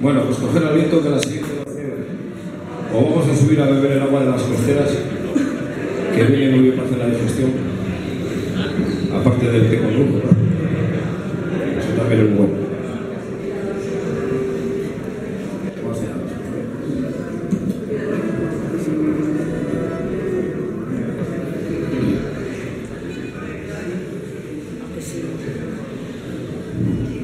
Bueno, pues coger al viento que la siguiente O vamos a subir a beber el agua de las costeras, que viene muy bien para hacer la digestión, aparte del que ¿no? Eso también es bueno. Thank.